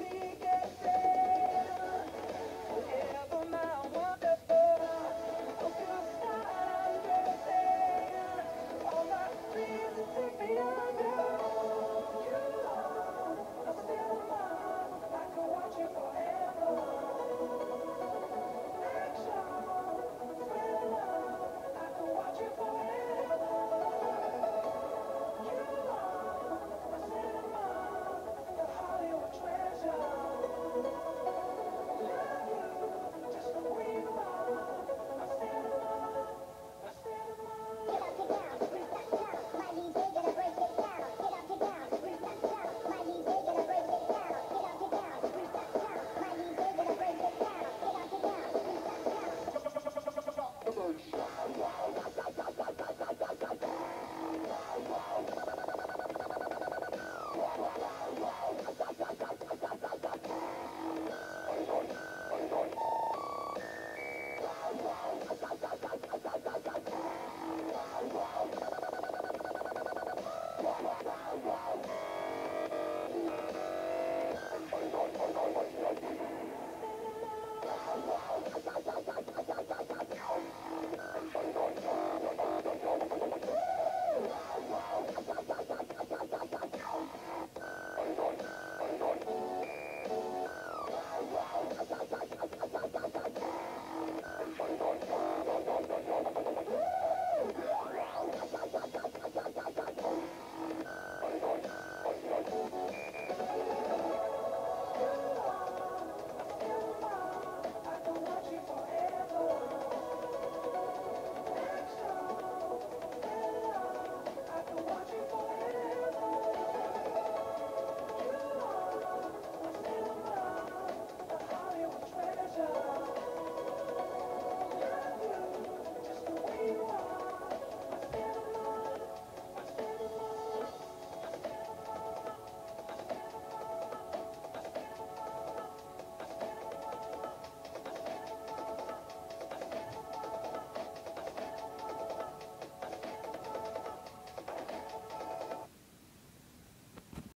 Así que